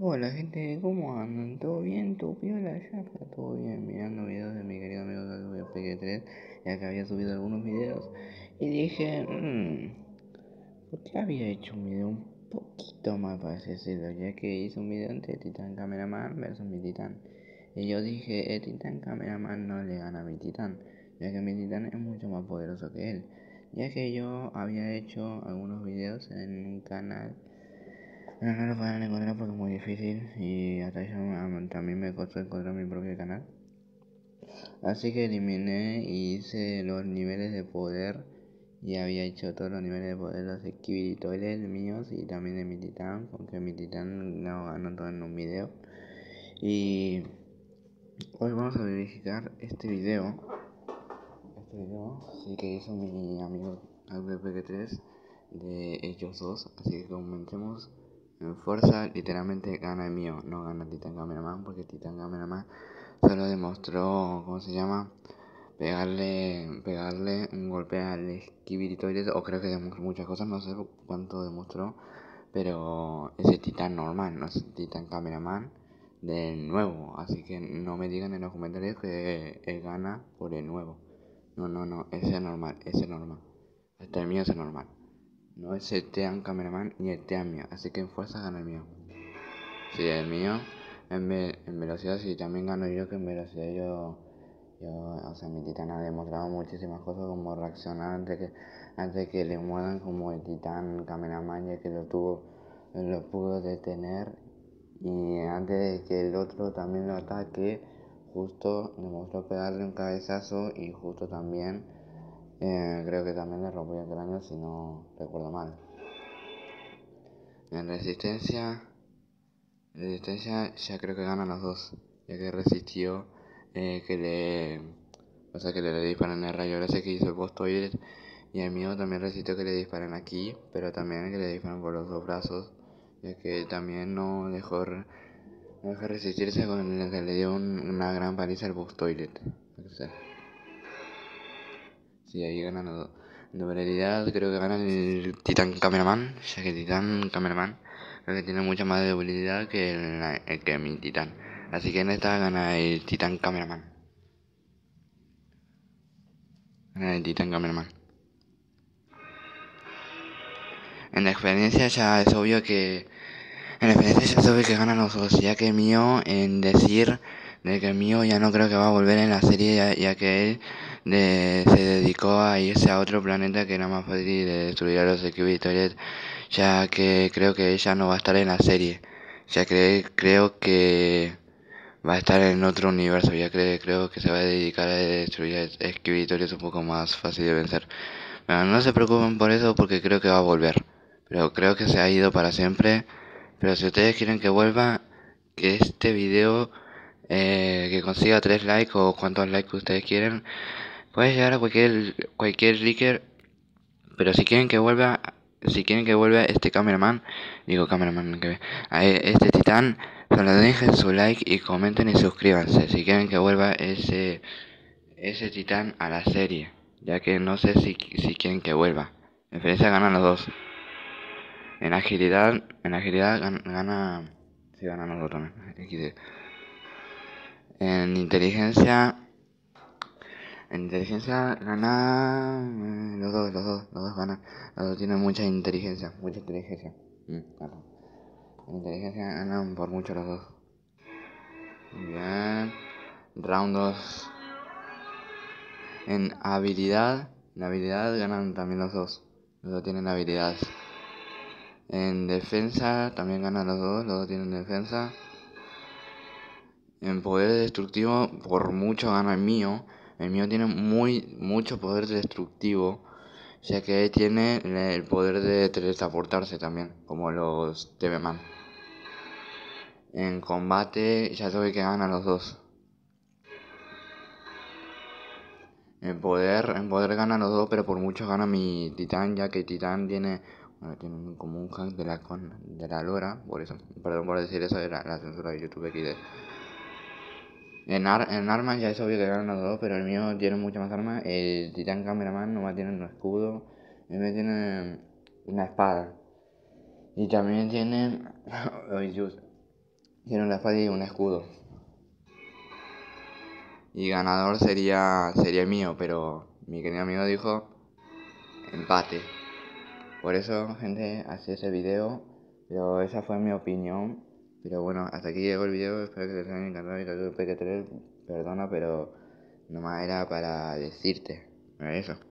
Hola gente, ¿cómo andan? ¿Todo bien? ¿Todo piola? Ya está todo bien, mirando videos de mi querido amigo PG3, ya que había subido algunos videos, y dije, mmm, ¿por qué había hecho un video un poquito más, para decirlo? Ya que hice un video entre Titan Cameraman versus mi Titan, y yo dije, el Titan Cameraman no le gana a mi Titan, ya que mi Titan es mucho más poderoso que él, ya que yo había hecho algunos videos en un canal no, no lo pueden encontrar porque es muy difícil y eso también me costó encontrar mi propio canal. Así que eliminé y hice los niveles de poder y había hecho todos los niveles de poder, los esquivitoides míos y también de mi titán, porque mi titán no ganó todo en un video. Y hoy vamos a verificar este video. Este video sí que hizo mi amigo AVPG3 de ellos dos, así que comencemos en fuerza literalmente gana el mío, no gana Titan Cameraman porque Titan Cameraman solo demostró, ¿cómo se llama? Pegarle, pegarle un golpe al esquivitoides o creo que demostró muchas cosas, no sé cuánto demostró, pero ese Titan normal, no es Titan Cameraman de nuevo, así que no me digan en los comentarios que él gana por el nuevo. No, no, no, ese es normal, ese es normal. Hasta el mío es normal. No es el Team Cameraman ni el Team mío, así que en fuerza gana el mío. Si el mío, en, en velocidad, si también gano yo, que en velocidad yo, yo, o sea, mi titán ha demostrado muchísimas cosas como reaccionar antes que, antes que le mueran como el titán cameraman ya que lo tuvo, lo pudo detener y antes de que el otro también lo ataque, justo demostró pegarle un cabezazo y justo también eh, creo que también le rompió el cráneo si no recuerdo mal. En resistencia, resistencia ya creo que ganan los dos, ya que resistió eh, que le, o sea que le, disparan el rayo sé que hizo el postoide y el mío también resistió que le disparen aquí, pero también que le disparan por los dos brazos, ya que también no dejó, no dejó resistirse con el que le dio una gran paliza al postoide. Sí, ahí ganan. En debilidad creo que gana el Titan Cameraman, ya que Titan Cameraman creo que tiene mucha más debilidad que el, que mi Titan. Así que en esta gana el Titan Cameraman. Gana el Titan Cameraman. En la experiencia ya es obvio que... En la experiencia ya es obvio que ganan los dos, ya que mío en decir de que mío ya no creo que va a volver en la serie, ya que él se dedicó a irse a otro planeta que era más fácil de destruir a los Equivitores, ya que creo que ella no va a estar en la serie, ya que creo que va a estar en otro universo, ya que creo que se va a dedicar a destruir a un poco más fácil de vencer. Bueno, no se preocupen por eso porque creo que va a volver, pero creo que se ha ido para siempre, pero si ustedes quieren que vuelva, que este video eh, que consiga 3 likes o cuantos likes ustedes quieren Puedes llegar a cualquier cualquier leaker, pero si quieren que vuelva, si quieren que vuelva este cameraman, digo cameraman que a este titán, solo dejen su like y comenten y suscríbanse si quieren que vuelva ese ese titán a la serie, ya que no sé si, si quieren que vuelva. En diferencia ganan los dos. En agilidad, en agilidad gana, si ganan los dos también. En inteligencia en inteligencia gana eh, los dos, los dos, los dos ganan. Los dos tienen mucha inteligencia, mucha inteligencia. Mm, en inteligencia ganan por mucho los dos. Bien. Round 2. En habilidad, en habilidad ganan también los dos. Los dos tienen habilidades. En defensa también ganan los dos, los dos tienen defensa. En poder destructivo, por mucho gana el mío. El mío tiene muy mucho poder destructivo, ya que tiene el poder de transportarse también, como los TV-Man. En combate ya sabe que ganan los dos. En poder, en poder ganan los dos, pero por mucho gana mi titán, ya que titán tiene, tiene como un hack de la, de la lora, por eso, perdón por decir eso, era la censura de YouTube aquí de... En, armas ya es obvio que ganan los dos, pero el mío tiene muchas más armas. El Titán Cameraman nomás tiene un escudo. El mío tiene una espada. Y también tiene. hicieron la espada y un escudo. Y ganador sería, sería mío, pero mi querido amigo dijo empate. Por eso, gente, hacía ese video. Pero esa fue mi opinión. Pero bueno, hasta aquí llegó el video. Espero que les haya encantado y que el PQ3 perdona, pero nomás era para decirte. Eso.